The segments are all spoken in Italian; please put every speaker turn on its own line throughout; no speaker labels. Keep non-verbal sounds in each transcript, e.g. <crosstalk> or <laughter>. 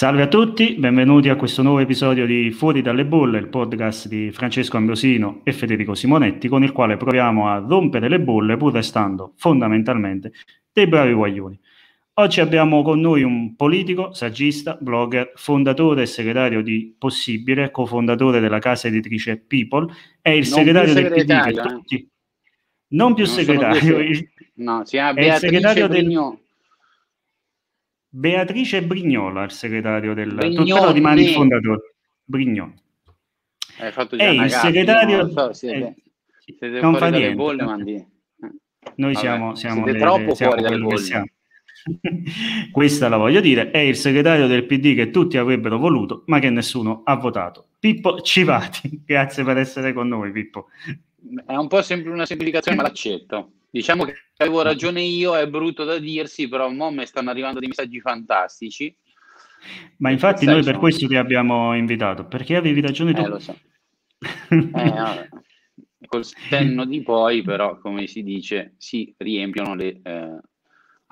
Salve a tutti, benvenuti a questo nuovo episodio di Fuori dalle bolle, il podcast di Francesco Ambrosino e Federico Simonetti, con il quale proviamo a rompere le bolle pur restando fondamentalmente dei bravi guaglioni. Oggi abbiamo con noi un politico, saggista, blogger, fondatore e segretario di Possibile, cofondatore della casa editrice People, è il non segretario del PD che eh. tutti... Non più non segretario,
no, si chiama Beatrice è il segretario del...
Beatrice Brignola, il segretario del Torpedo di Mani fondatore. Brignola.
Hai fatto già è il segretario... Non so, siete,
eh, siete non fa niente. Bolle, mandi... Noi siamo, siamo, le, troppo siamo fuori dalle bolle. <laughs> Questa la voglio dire, è il segretario del PD che tutti avrebbero voluto, ma che nessuno ha votato. Pippo Civati, <laughs> grazie per essere con noi, Pippo.
È un po' sempre una semplificazione, ma l'accetto. Diciamo che avevo ragione io, è brutto da dirsi, però a me stanno arrivando dei messaggi fantastici.
Ma infatti noi per questo ti abbiamo invitato, perché avevi ragione tu.
Eh, lo so. eh, <laughs> col senno di poi, però, come si dice, si riempiono le... Eh,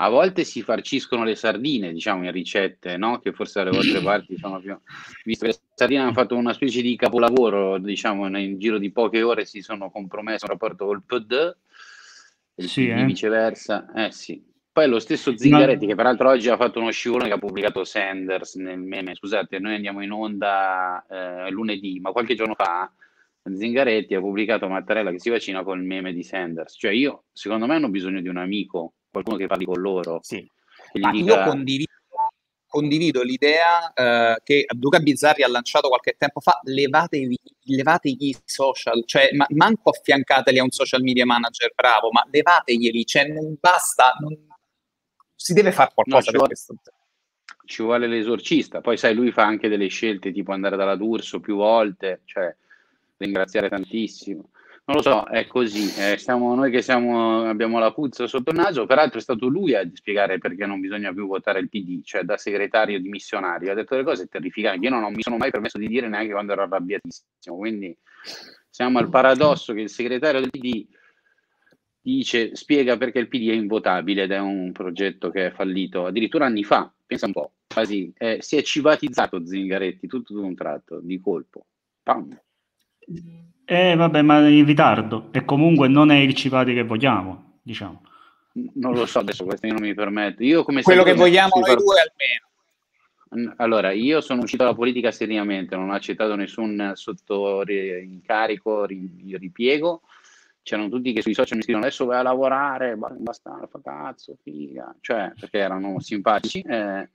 a volte si farciscono le sardine, diciamo, in ricette, no? Che forse dalle vostre <laughs> parti sono più... Visto che le sardine hanno fatto una specie di capolavoro, diciamo, nel giro di poche ore si sono compromessi un rapporto col PD, sì, eh? viceversa, eh sì. Poi lo stesso Zingaretti, Ma... che peraltro oggi ha fatto uno scivolone che ha pubblicato Sanders nel meme. Scusate, noi andiamo in onda eh, lunedì, ma qualche giorno fa Zingaretti ha pubblicato Mattarella che si vaccina col meme di Sanders. Cioè io, secondo me, hanno bisogno di un amico, qualcuno che parli con loro.
Sì. Ma dica... io condivido condivido l'idea eh, che Duca Bizzarri ha lanciato qualche tempo fa, levatevi, levategli i social, cioè ma, manco affiancateli a un social media manager bravo, ma levateglieli, cioè non basta, non... si deve fare qualcosa no, per questo.
Ci vuole l'esorcista, poi sai, lui fa anche delle scelte tipo andare dalla D'Urso più volte, cioè ringraziare tantissimo non lo so, è così. Eh, siamo noi che siamo, abbiamo la puzza sotto il naso. Peraltro è stato lui a spiegare perché non bisogna più votare il PD, cioè da segretario dimissionario. Ha detto delle cose terrificanti. Io non, non mi sono mai permesso di dire neanche quando ero arrabbiatissimo. Quindi siamo al paradosso che il segretario del PD dice, spiega perché il PD è invotabile ed è un progetto che è fallito addirittura anni fa. Pensa un po', quasi eh, si è civatizzato Zingaretti tutto d'un tratto, di colpo. Pam.
Eh, vabbè, ma in ritardo. E comunque non è il Civati che vogliamo, diciamo.
Non lo so adesso, questo io non mi permetto. Io come
Quello che vogliamo noi due
almeno. Allora, io sono uscito dalla politica seriamente, non ho accettato nessun sotto incarico, ripiego. C'erano tutti che sui social mi scrivono adesso vai a lavorare, basta, fa cazzo, figa. Cioè, perché erano simpatici. Eh,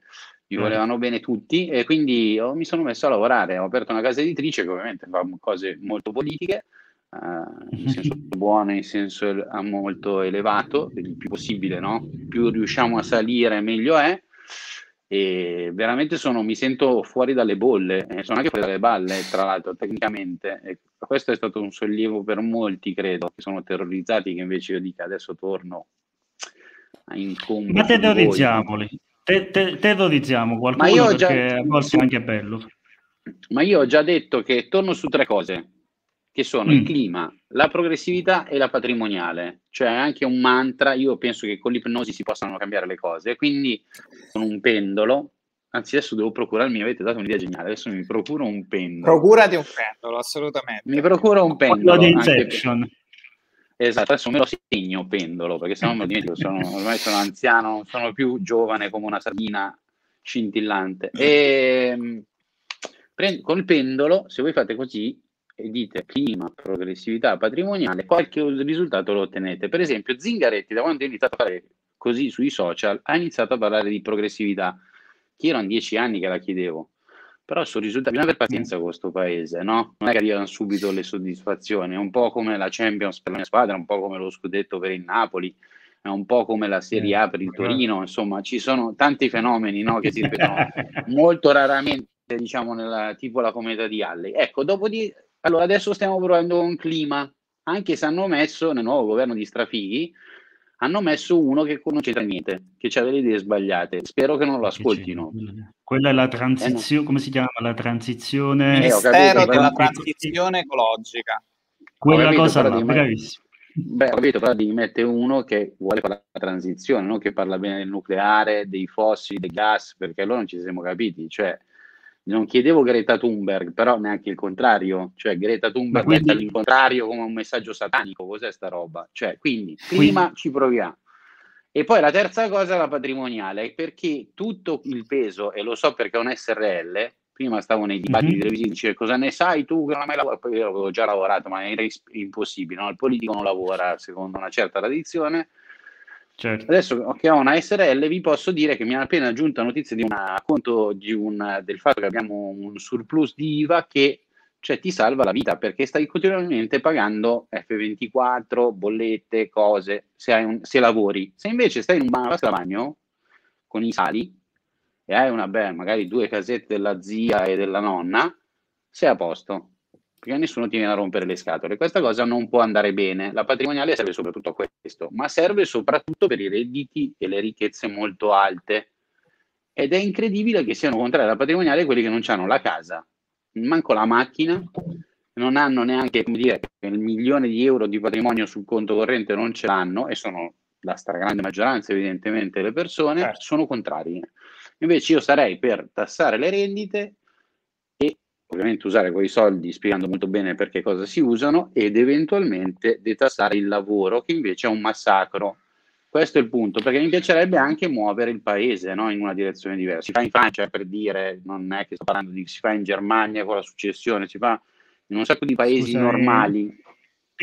mi volevano bene tutti e quindi oh, mi sono messo a lavorare, ho aperto una casa editrice che ovviamente fa cose molto politiche, uh, in senso <laughs> buono, in senso molto elevato, il più possibile, no? Più riusciamo a salire meglio è e veramente sono, mi sento fuori dalle bolle, eh, sono anche fuori dalle balle tra l'altro tecnicamente e questo è stato un sollievo per molti credo che sono terrorizzati che invece io dica adesso torno
a incontro. Ma terrorizziamoli. Te, te, terrorizziamo qualcuno Ma io perché già... è anche bello.
Ma io ho già detto che torno su tre cose, che sono mm. il clima, la progressività e la patrimoniale. Cioè anche un mantra, io penso che con l'ipnosi si possano cambiare le cose, quindi con un pendolo, anzi adesso devo procurarmi, avete dato un'idea geniale, adesso mi procuro un pendolo.
Procurati un pendolo, assolutamente.
Mi procuro un pendolo.
Quello di Inception.
Esatto, adesso me lo segno pendolo, perché se no me lo dimentico, sono, <laughs> ormai sono anziano, non sono più giovane come una sardina scintillante. E, prend- con il pendolo, se voi fate così e dite clima, progressività patrimoniale, qualche risultato lo ottenete. Per esempio, Zingaretti, da quando ho iniziato a fare così sui social, ha iniziato a parlare di progressività, che erano dieci anni che la chiedevo però sono risultati, bisogna avere pazienza con questo paese, no? Non è che arrivano subito le soddisfazioni, è un po' come la Champions per la mia squadra, è un po' come lo scudetto per il Napoli, è un po' come la Serie A per il Torino, insomma, ci sono tanti fenomeni no, che si <laughs> ripetono molto raramente, diciamo, nella, tipo la cometa di Alley. Ecco, dopo di... Allora, adesso stiamo provando un clima, anche se hanno messo nel nuovo governo di Strafighi, hanno messo uno che non c'entra niente, che ha delle idee sbagliate. Spero che non lo ascoltino.
Quella è la transizione, eh no. come si chiama? La transizione...
Ministero eh, della transizione ecologica.
Quella capito, cosa là, bravissimo.
Beh, ho capito, però devi mettere uno che vuole fare la transizione, non che parla bene del nucleare, dei fossili, del gas, perché allora non ci siamo capiti. Cioè, non chiedevo Greta Thunberg, però neanche il contrario. Cioè, Greta Thunberg quindi... mette all'incontrario come un messaggio satanico. Cos'è sta roba? Cioè, quindi, prima quindi... ci proviamo. E poi la terza cosa è la patrimoniale, perché tutto il peso, e lo so perché è un SRL, prima stavo nei dibattiti mm-hmm. televisivi, dice cosa ne sai tu che non hai mai lavorato, poi io avevo già lavorato, ma era impossibile, no? il politico non lavora secondo una certa tradizione. Certo. Adesso che ho una SRL vi posso dire che mi hanno appena aggiunto notizia di una conto di un, del fatto che abbiamo un surplus di IVA che cioè, ti salva la vita perché stai continuamente pagando F24, bollette, cose, se, un, se lavori. Se invece stai in un bagno con i sali, e hai una beh, magari due casette della zia e della nonna, sei a posto, perché nessuno ti viene a rompere le scatole. Questa cosa non può andare bene. La patrimoniale serve soprattutto a questo, ma serve soprattutto per i redditi e le ricchezze molto alte. Ed è incredibile che siano contrari alla patrimoniale quelli che non hanno la casa, manco la macchina, non hanno neanche, come dire, il milione di euro di patrimonio sul conto corrente non ce l'hanno e sono la stragrande maggioranza evidentemente delle persone, certo. sono contrari. Invece io sarei per tassare le rendite ovviamente usare quei soldi spiegando molto bene perché cosa si usano ed eventualmente detassare il lavoro che invece è un massacro. Questo è il punto, perché mi piacerebbe anche muovere il paese no? in una direzione diversa. Si fa in Francia per dire, non è che sto parlando di si fa in Germania con la successione, si fa in un sacco di paesi Scusa, normali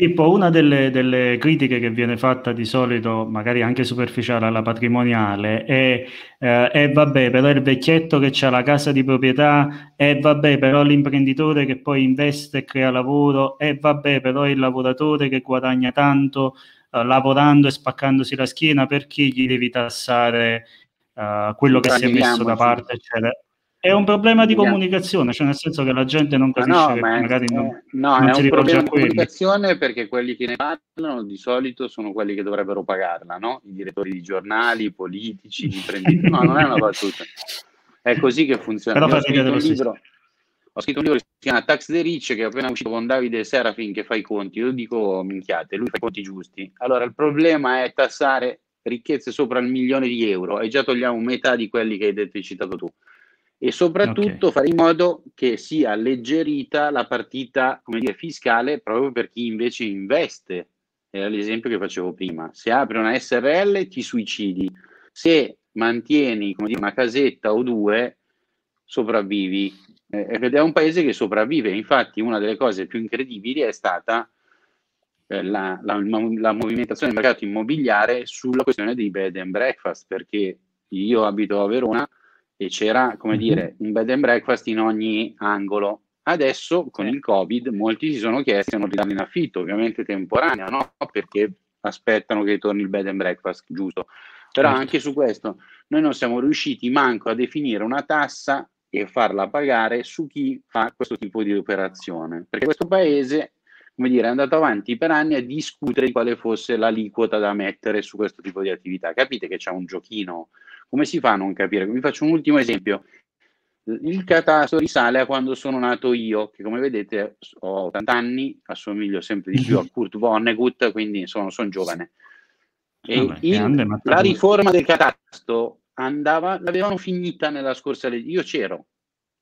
Pippo, una delle, delle, critiche che viene fatta di solito, magari anche superficiale alla patrimoniale, è, eh, è vabbè, però il vecchietto che ha la casa di proprietà, è vabbè, però l'imprenditore che poi investe e crea lavoro, è vabbè, però il lavoratore che guadagna tanto eh, lavorando e spaccandosi la schiena, perché gli devi tassare eh, quello che si è messo da parte, eccetera. È un problema di comunicazione, cioè nel senso che la gente non capisce no, che magari è, non,
no, non è un problema di comunicazione perché quelli che ne parlano di solito sono quelli che dovrebbero pagarla, no? I direttori di giornali, i politici, gli imprenditori. No, non è una battuta. È così che funziona. Però ho, scritto un libro, ho scritto un libro che si chiama Tax the Rich che è appena uscito con Davide Serafin che fa i conti. Io dico minchiate, lui fa i conti giusti. Allora il problema è tassare ricchezze sopra il milione di euro e già togliamo metà di quelli che hai detto e citato tu e soprattutto okay. fare in modo che sia alleggerita la partita dire, fiscale proprio per chi invece investe. Era l'esempio che facevo prima. Se apri una SRL ti suicidi, se mantieni come dire, una casetta o due sopravvivi. Eh, ed è un paese che sopravvive. Infatti una delle cose più incredibili è stata eh, la, la, la movimentazione del mercato immobiliare sulla questione dei bed and breakfast, perché io abito a Verona e c'era, come mm-hmm. dire, un bed and breakfast in ogni angolo. Adesso con il Covid molti si sono chiesti di ridarli in affitto, ovviamente temporaneo, no? Perché aspettano che torni il bed and breakfast, giusto? Però certo. anche su questo noi non siamo riusciti manco a definire una tassa e farla pagare su chi fa questo tipo di operazione. Perché questo paese, come dire, è andato avanti per anni a discutere di quale fosse l'aliquota da mettere su questo tipo di attività. Capite che c'è un giochino come si fa a non capire? Vi faccio un ultimo esempio. Il catasto risale a quando sono nato io, che come vedete ho 80 anni, assomiglio sempre di più a <laughs> Kurt Vonnegut, quindi sono, sono giovane. Vabbè, il, la riforma del catasto andava, l'avevano finita nella scorsa legge. Io c'ero,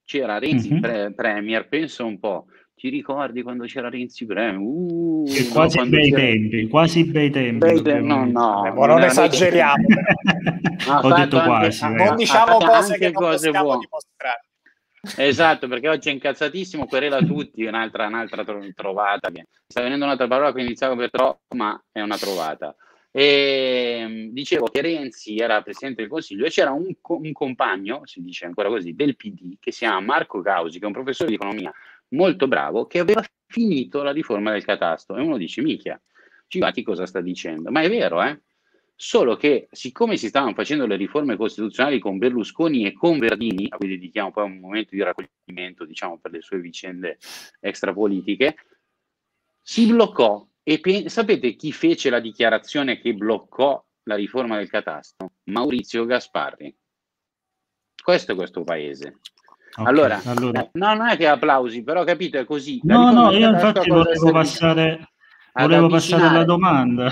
c'era Renzi mm-hmm. pre- Premier, pensa un po', ti ricordi quando c'era Renzi Premier? Uh,
quasi no, bei c'era... tempi, quasi bei tempi. Bei
te- no, no, eh, non, non esageriamo. <laughs>
Ho detto quasi.
Anche, non diciamo cose che non cose possiamo dimostrare.
Esatto, perché oggi è incazzatissimo, querela tutti, un'altra, un'altra trovata. Sta venendo un'altra parola che iniziava per troppo, ma è una trovata. E ehm, dicevo che Renzi era presidente del Consiglio e c'era un, un, compagno, si dice ancora così, del PD che si chiama Marco Causi, che è un professore di economia molto bravo che aveva finito la riforma del catasto e uno dice mica, Civati cosa sta dicendo? Ma è vero, eh? Solo che siccome si stavano facendo le riforme costituzionali con Berlusconi e con Verdini, a cui dedichiamo poi un momento di raccoglimento, diciamo, per le sue vicende extrapolitiche, si bloccò. E pe- sapete chi fece la dichiarazione che bloccò la riforma del catasto? Maurizio Gasparri. Questo è questo paese. Okay, allora, allora, no, non è che applausi, però capito, è così.
no, no, io infatti volevo passare, Volevo passare alla domanda,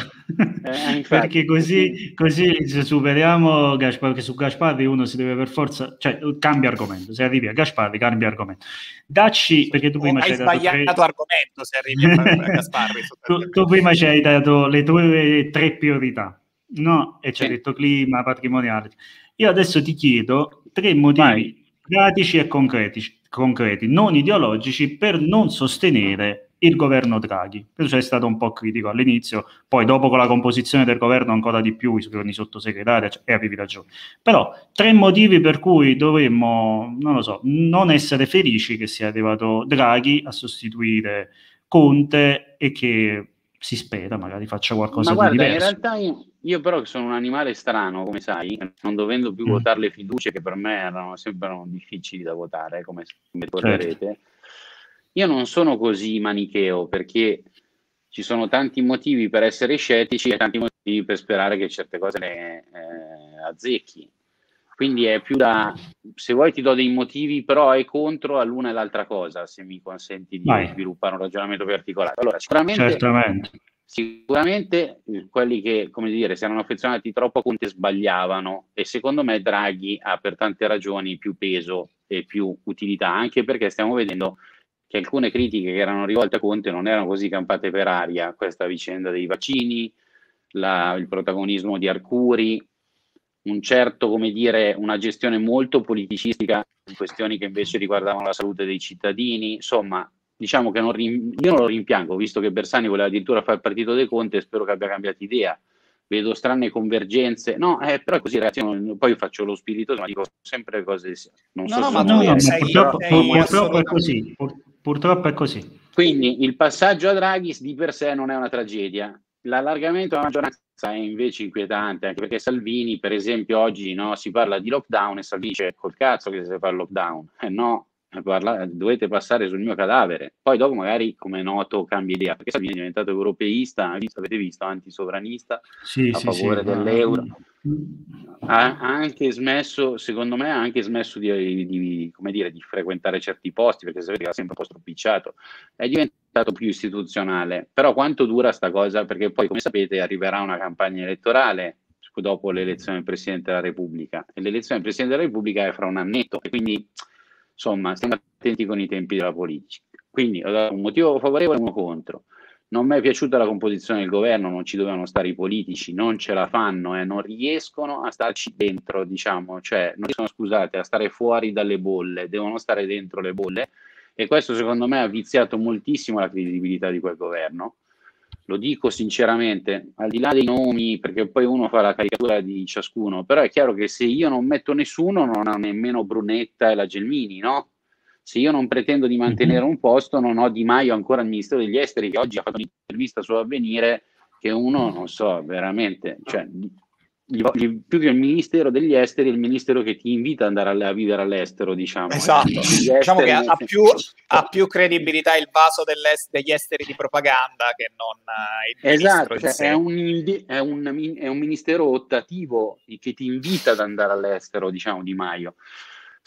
eh, <laughs> perché così, così se superiamo Gasparri, perché su Gasparri uno si deve per forza, cioè cambia argomento, se arrivi a Gasparri cambia argomento. Dacci, perché tu prima ci
hai sbagliato tre... argomento se arrivi a Gasparri. <laughs>
tu, tu, prima ci hai dato le tue tre priorità, no? E ci hai detto clima, patrimoniale. Io adesso ti chiedo tre motivi Vai. Pratici e concreti, concreti, non ideologici, per non sostenere il governo Draghi. Tu sei stato un po' critico all'inizio, poi dopo con la composizione del governo ancora di più, i suoi sottosegretari, e avevi ragione. Però tre motivi per cui dovremmo, non lo so, non essere felici che sia arrivato Draghi a sostituire Conte e che si spera magari faccia qualcosa
Ma guarda,
di diverso.
In realtà io, io, però che sono un animale strano, come sai, non dovendo più mm. votare le fiducie che per me erano sempre difficili da votare, come, come ricorderete. Certo io non sono così manicheo perché ci sono tanti motivi per essere scettici e tanti motivi per sperare che certe cose le eh, azzecchi. Quindi è più da, se vuoi ti do dei motivi pro e contro all'una e l'altra cosa, se mi consenti di Vai. sviluppare un ragionamento più articolato. Allora, sicuramente, sicuramente quelli che, come dire, si erano affezionati troppo a Conte sbagliavano e secondo me Draghi ha per tante ragioni più peso e più utilità, anche perché stiamo vedendo che alcune critiche che erano rivolte a Conte non erano così campate per aria, questa vicenda dei vaccini, la, il protagonismo di Arcuri, un certo, come dire, una gestione molto politicistica di questioni che invece riguardavano la salute dei cittadini, insomma, diciamo che non rim- io non lo rimpiango, visto che Bersani voleva addirittura fare il partito dei Conte, spero che abbia cambiato idea. Vedo strane convergenze, no, eh, però è così, ragazzi. Non, poi faccio lo spiritoso, ma dico sempre cose. Non
no, so no, ma no, no, sei, purtroppo, sei purtroppo è così. Purtroppo è così.
Quindi il passaggio a Draghi di per sé non è una tragedia. L'allargamento della maggioranza è invece inquietante, anche perché Salvini, per esempio, oggi no, si parla di lockdown e Salvini dice col cazzo che si fa il lockdown. <laughs> Eh no, parla, dovete passare sul mio cadavere. Poi dopo magari, come è noto, cambia idea, perché Salvini è diventato europeista, avete visto, antisovranista, sì, a sì, favore sì, dell'euro. Ha anche smesso, secondo me, ha anche smesso di, di, come dire, di frequentare certi posti, perché sapete che era sempre un po' stropicciato. È diventato più istituzionale. Però quanto dura sta cosa? Perché poi, come sapete, arriverà una campagna elettorale dopo l'elezione del Presidente della Repubblica. E l'elezione del Presidente della Repubblica è fra un annetto, e quindi Insomma, stiamo attenti con i tempi della politica. Quindi ho dato un motivo favorevole e uno contro. Non mi è piaciuta la composizione del governo, non ci dovevano stare i politici, non ce la fanno e eh, non riescono a starci dentro, diciamo, cioè non riescono, scusate, a stare fuori dalle bolle, devono stare dentro le bolle e questo secondo me ha viziato moltissimo la credibilità di quel governo. Lo dico sinceramente, al di là dei nomi, perché poi uno fa la caricatura di ciascuno, però è chiaro che se io non metto nessuno, non ho nemmeno Brunetta e la Gelmini, no? Se io non pretendo di mantenere mhm. un posto, non ho Di Maio ancora al Ministero degli Esteri, che oggi ha fatto un'intervista su Avvenire, che uno, non so, veramente, cioè, più che il Ministero degli Esteri, è il Ministero che ti invita ad andare a, vivere all'estero, diciamo.
Esatto, diciamo che ha più, ha più, credibilità il vaso degli esteri di propaganda che non
uh, il Esatto, cioè è, un, è, un, è un ministero ottativo che ti invita ad andare all'estero, diciamo, Di Maio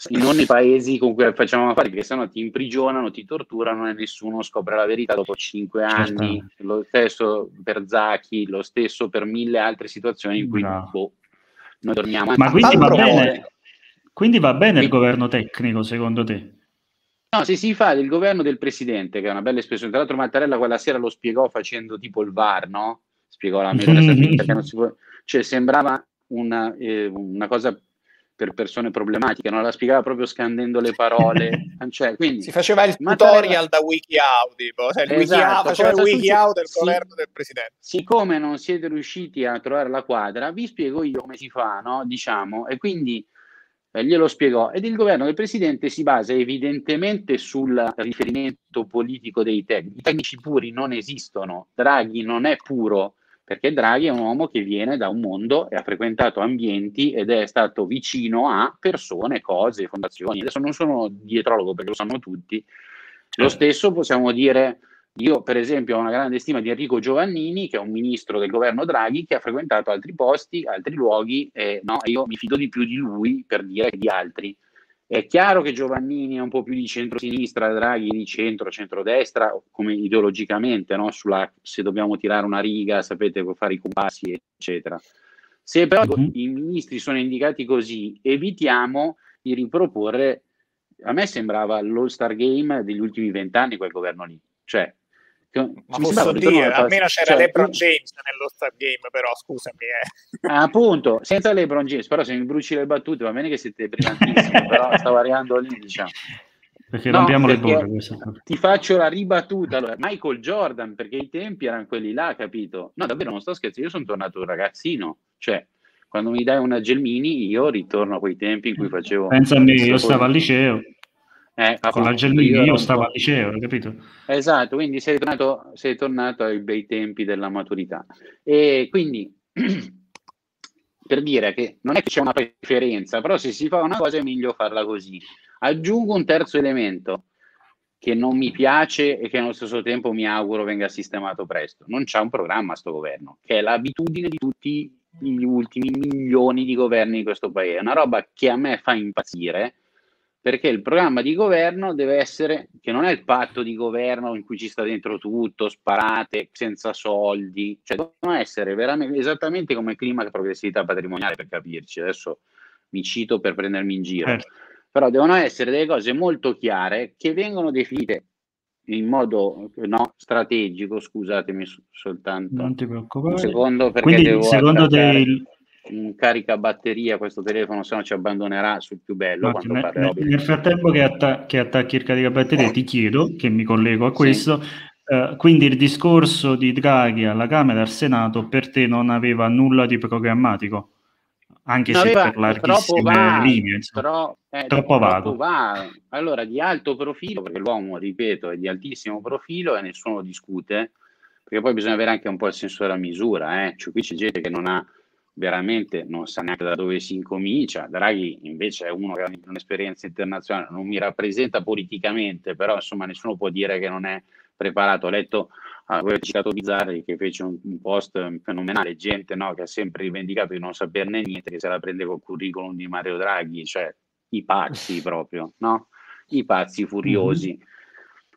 non nei paesi con cui facciamo affari, perché sennò ti imprigionano, ti torturano e nessuno scopre la verità dopo cinque certo. anni. Lo stesso per Zacchi, lo stesso per mille altre situazioni in cui no. boh, noi dormiamo.
Ma quindi va, bene, quindi va bene il governo tecnico, secondo te?
No, se si fa il governo del presidente, che è una bella espressione, tra l'altro Mattarella quella sera lo spiegò facendo tipo il VAR, no? Spiegò la <laughs> metoda che non si può... Cioè sembrava una, eh, una cosa per persone problematiche, non la spiegava proprio scandendo le parole. <laughs> cioè, quindi,
si faceva il tutorial da WikiHow, tipo, cioè il esatto, faceva il WikiHow del governo del presidente.
Siccome non siete riusciti a trovare la quadra, vi spiego io come si fa, no? Diciamo, e quindi eh, glielo spiegò. Ed il governo del presidente si basa evidentemente sul riferimento politico dei tecnici. I tecnici puri non esistono, Draghi non è puro perché Draghi è un uomo che viene da un mondo e ha frequentato ambienti ed è stato vicino a persone, cose, fondazioni. Adesso non sono dietrologo perché lo sanno tutti. Lo stesso possiamo dire, io per esempio ho una grande stima di Enrico Giovannini, che è un ministro del governo Draghi, che ha frequentato altri posti, altri luoghi, e no, io mi fido di più di lui per dire che di altri. È chiaro che Giovannini è un po' più di centro-sinistra, Draghi di centro-centrodestra, come ideologicamente, no? Sulla, se dobbiamo tirare una riga, sapete fare i compassi, eccetera. Se però mm-hmm. i ministri sono indicati così, evitiamo di riproporre. A me sembrava l'All Star Game degli ultimi vent'anni quel governo lì. Cioè,
ma posso dire, almeno c'era cioè, LeBron James nello Star Game, però scusami.
Eh. Ah, appunto, senza LeBron James, però se mi bruci le battute va bene che siete brillantissimi, <laughs> però stavo arrivando lì, diciamo.
Perché no, rompiamo le bolle.
Ti faccio la ribattuta. Allora, Michael Jordan, perché i tempi erano quelli là, capito? No, davvero, non sto scherzando, io sono tornato un ragazzino, cioè quando mi dai una Gelmini io ritorno a quei tempi in cui facevo...
Pensa a me, io stavo al liceo eh, con la Gelmini io, io stavo al liceo, capito?
Esatto, quindi sei tornato, sei tornato ai bei tempi della maturità. E quindi, <clears throat> per dire che non è che c'è una preferenza, però se si fa una cosa è meglio farla così. Aggiungo un terzo elemento che non mi piace e che allo stesso tempo mi auguro venga sistemato presto. Non c'è un programma sto governo, che è l'abitudine di tutti gli ultimi milioni di governi di questo paese. È una roba che a me fa impazzire perché il programma di governo deve essere, che non è il patto di governo in cui ci sta dentro tutto, sparate, senza soldi, cioè devono essere veramente esattamente come clima e progressività patrimoniale per capirci, adesso mi cito per prendermi in giro, eh. però devono essere delle cose molto chiare che vengono definite in modo no, strategico, scusatemi soltanto
non ti preoccupare.
un secondo perché
Quindi,
devo
secondo te il,
un caricabatteria questo telefono, se no ci abbandonerà sul più bello.
Nel, nel, nel, frattempo che, atta- che, attacchi il caricabatteria, ti chiedo, che mi collego a questo, sì. uh, quindi il discorso di Draghi alla Camera e al Senato per te non aveva nulla di programmatico? Anche se per larghissime vago, linee,
però,
eh, troppo vago.
vago. Allora, di alto profilo, perché l'uomo, ripeto, è di altissimo profilo e nessuno discute, perché poi bisogna avere anche un po' il senso della misura. Eh? Cioè, qui c'è gente che non ha veramente non sa neanche da dove si incomincia. Draghi invece è uno che ha un'esperienza internazionale, non mi rappresenta politicamente, però insomma nessuno può dire che non è preparato. Ho letto, avevo citato Bizzarri che fece un, un post fenomenale, gente no, che ha sempre rivendicato di non saperne niente, che se la prende col curriculum di Mario Draghi, cioè i pazzi <laughs> proprio, no? I pazzi furiosi. Mm-hmm.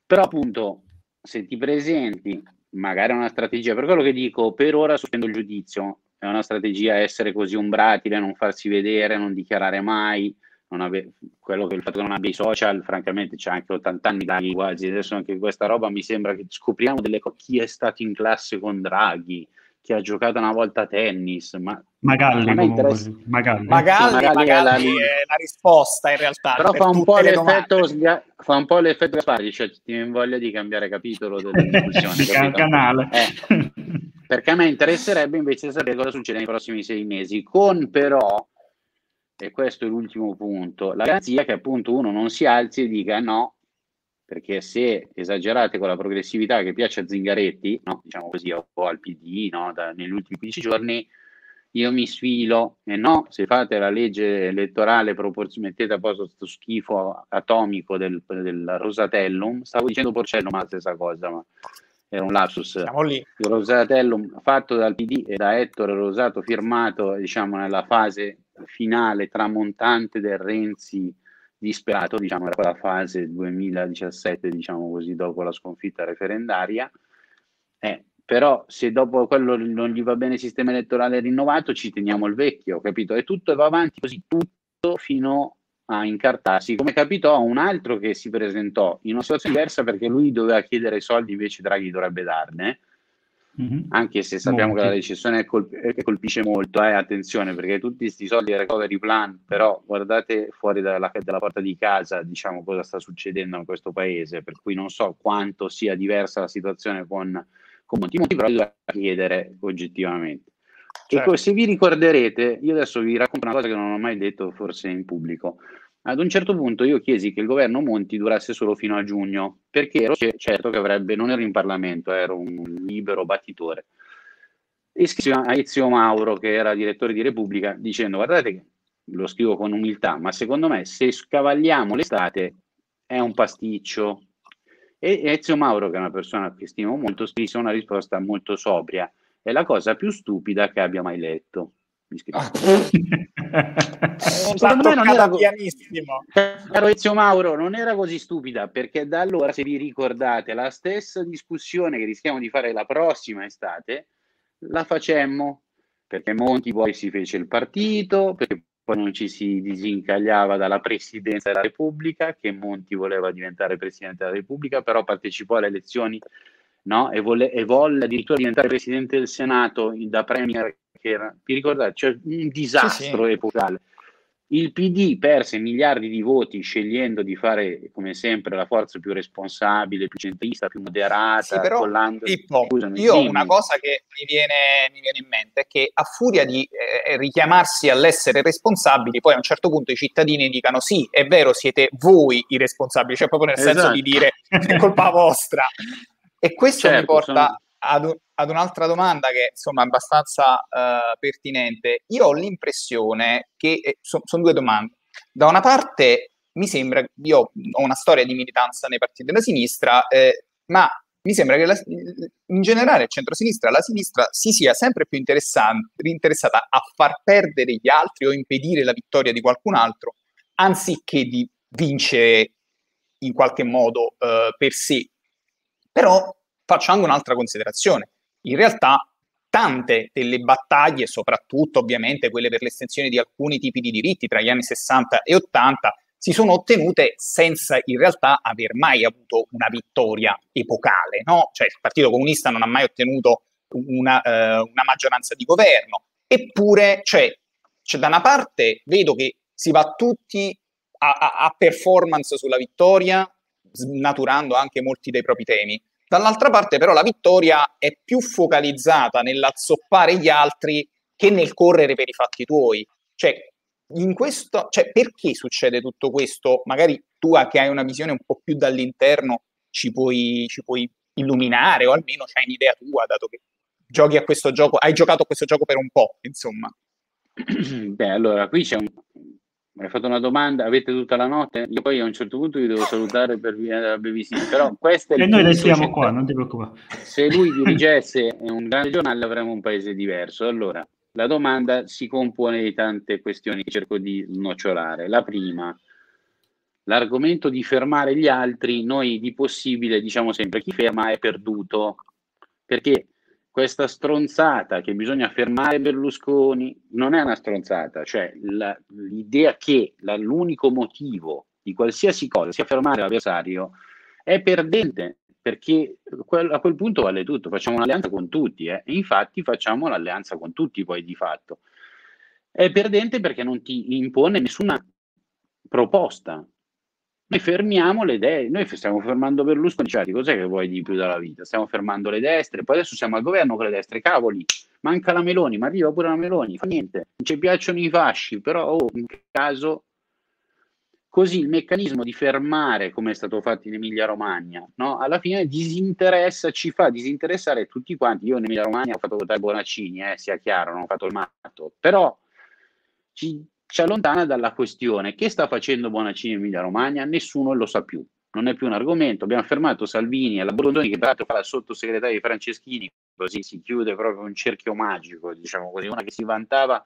Però appunto se ti presenti magari una strategia, per quello che dico, per ora sospendo il giudizio, è una strategia essere così umbratile, non farsi vedere, non dichiarare mai, non ave- quello che il fatto che non abbia i social, francamente c'è anche 80 anni Draghi quasi, adesso anche questa roba mi sembra che scopriamo delle cose, chi è stato in classe con Draghi, chi ha giocato una volta a tennis, ma
Magalli,
interessa...
Magalli. Magalli, Magalli, Magalli è, la... è, la... risposta in realtà.
Però fa un, fa un, po l'effetto Gaspari, cioè ti viene voglia di cambiare capitolo della discussione. <laughs>
canale.
Eh. Perché a me interesserebbe invece sapere cosa succede nei prossimi sei mesi, con però, e questo è l'ultimo punto, la garanzia che appunto uno non si alzi e dica no, perché se esagerate con la progressività che piace a Zingaretti, no, diciamo così, o al PD, no, da, negli ultimi 15 giorni, io mi sfilo e no, se fate la legge elettorale, proporzio- mettete a posto questo schifo atomico del, del Rosatellum, stavo dicendo Porcello, ma la stessa cosa, ma era un lapsus.
Siamo lì.
Il Rosatellum fatto dal PD e da Ettore Rosato, firmato diciamo nella fase finale tramontante del Renzi disperato, diciamo era quella fase 2017, diciamo così, dopo la sconfitta referendaria. Eh, però se dopo quello non gli va bene il sistema elettorale rinnovato, ci teniamo il vecchio, capito? E tutto va avanti così, tutto fino a incartarsi, come capitò a un altro che si presentò in una situazione diversa perché lui doveva chiedere soldi, invece Draghi dovrebbe darne, mm-hmm. anche se sappiamo Molti. che la recessione colp- eh, colpisce molto, eh, attenzione perché tutti questi soldi del recovery plan, però guardate fuori dalla, dalla, porta di casa, diciamo cosa sta succedendo in questo paese, per cui non so quanto sia diversa la situazione con, con Monti, Monti però doveva chiedere oggettivamente. Certo. E se vi ricorderete, io adesso vi racconto una cosa che non ho mai detto forse in pubblico. Ad un certo punto io chiesi che il governo Monti durasse solo fino a giugno, perché ero certo che avrebbe, non ero in Parlamento, ero un libero battitore. E scrissi a Ezio Mauro, che era direttore di Repubblica, dicendo guardate che lo scrivo con umiltà, ma secondo me se scavagliamo l'estate è un pasticcio. E Ezio Mauro, che è una persona che stimo molto, scrisse una risposta molto sobria è la cosa più stupida che abbia mai letto. Ah. <laughs> Secondo me non era pianissimo. Caro Ezio Mauro, non era così stupida perché da allora, se vi ricordate, la stessa discussione che rischiamo di fare la prossima estate, la facemmo perché Monti poi si fece il partito, perché poi non ci si disincagliava dalla presidenza della Repubblica, che Monti voleva diventare presidente della Repubblica, però partecipò alle elezioni no? e, volle, e volle addirittura diventare presidente del Senato da premier, che era, vi ricordate, cioè un disastro sì, sì. epocale. Il PD perse miliardi di voti scegliendo di fare, come sempre, la forza più responsabile, più centrista, più moderata. Sì,
però, Pippo, Scusami, io dimmi. una cosa che mi viene, mi viene, in mente è che a furia di eh, richiamarsi all'essere responsabili, poi a un certo punto i cittadini dicano sì, è vero, siete voi i responsabili, cioè proprio nel esatto. senso di dire è colpa vostra. <laughs> E questo certo, mi porta sono... ad, ad, un'altra domanda che insomma è abbastanza uh, pertinente. Io ho l'impressione che eh, so, sono due domande. Da una parte mi sembra, io ho una storia di militanza nei partiti della sinistra, eh, ma mi sembra che la, in generale il centro-sinistra, la sinistra si sia sempre più interessata a far perdere gli altri o impedire la vittoria di qualcun altro, anziché di vincere in qualche modo eh, per sé però faccio anche un'altra considerazione. In realtà tante delle battaglie, soprattutto ovviamente quelle per l'estensione di alcuni tipi di diritti tra gli anni 60 e 80, si sono ottenute senza in realtà aver mai avuto una vittoria epocale, no? Cioè il Partito Comunista non ha mai ottenuto una, eh, una maggioranza di governo, eppure cioè, cioè, da una parte vedo che si va tutti a, a, a performance sulla vittoria, snaturando anche molti dei propri temi. Dall'altra parte però la vittoria è più focalizzata nell'azzoppare gli altri che nel correre per i fatti tuoi. Cioè, in questo, cioè, perché succede tutto questo? Magari tu che hai una visione un po' più dall'interno ci puoi, ci puoi illuminare o almeno c'hai un'idea tua, dato che giochi a questo gioco, hai giocato a questo gioco per un po', insomma. <clears throat>
Beh, allora qui c'è un, mi hai fatto una domanda, avete tutta la notte? Io poi a un certo punto vi devo salutare per via della babysitter, però questo è
E noi restiamo qua, non ti preoccupare.
Se lui dirigesse un grande giornale avremmo un paese diverso. Allora, la domanda si compone di tante questioni che cerco di snocciolare. La prima, l'argomento di fermare gli altri, noi di possibile diciamo sempre chi ferma è perduto, perché questa stronzata che bisogna fermare Berlusconi non è una stronzata, cioè la, l'idea che la, l'unico motivo di qualsiasi cosa sia fermare l'avversario è perdente, perché a quel punto vale tutto, facciamo un'alleanza con tutti, eh? e infatti facciamo l'alleanza con tutti poi di fatto. È perdente perché non ti impone nessuna proposta, noi fermiamo le idee, noi stiamo fermando Berlusconi, cioè cos'è che vuoi di più dalla vita? Stiamo fermando le destre, poi adesso siamo al governo con le destre, cavoli, manca la Meloni, ma arriva pure la Meloni, fa niente, non ci piacciono i fasci, però oh, in caso così il meccanismo di fermare, come è stato fatto in Emilia Romagna, no? alla fine disinteressa, ci fa disinteressare tutti quanti. Io in Emilia Romagna ho fatto votare Bonaccini, eh, sia chiaro, non ho fatto il matto, però ci ci allontana dalla questione che sta facendo Bonaccini in Emilia Romagna, nessuno lo sa più, non è più un argomento. Abbiamo fermato Salvini e la Bordoni, che peraltro fa la sottosegretaria di Franceschini, così si chiude proprio un cerchio magico, diciamo così, una che si vantava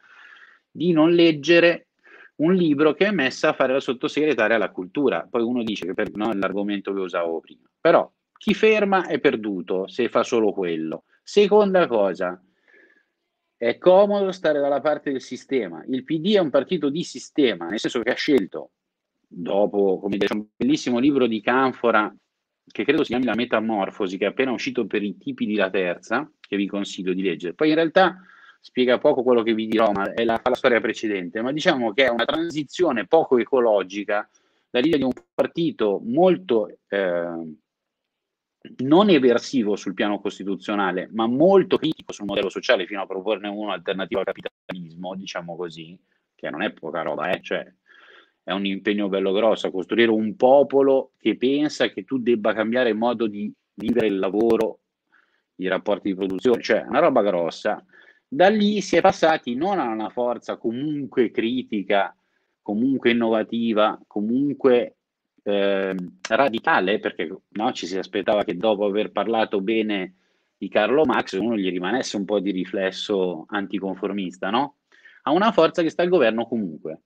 di non leggere un libro che è messa a fare la sottosegretaria alla cultura. Poi uno dice che per, no, è l'argomento che usavo prima. Però chi ferma è perduto se fa solo quello. Seconda cosa, è comodo stare dalla parte del sistema. Il PD è un partito di sistema, nel senso che ha scelto, dopo come dire, un bellissimo libro di Canfora, che credo si chiami La Metamorfosi, che è appena uscito per i tipi di La Terza, che vi consiglio di leggere. Poi in realtà spiega poco quello che vi dirò, ma è la, la storia precedente, ma diciamo che è una transizione poco ecologica dall'idea di un partito molto... Eh, non eversivo sul piano costituzionale, ma molto critico sul modello sociale fino a proporne uno alternativo al capitalismo, diciamo così, che non è poca roba, eh? cioè è un impegno bello grosso costruire un popolo che pensa che tu debba cambiare il modo di vivere il lavoro, i rapporti di produzione, cioè una roba grossa. Da lì si è passati non a una forza comunque critica, comunque innovativa, comunque eh, radicale, perché no, ci si aspettava che dopo aver parlato bene di Carlo Max uno gli rimanesse un po' di riflesso anticonformista, no? ha una forza che sta al governo comunque.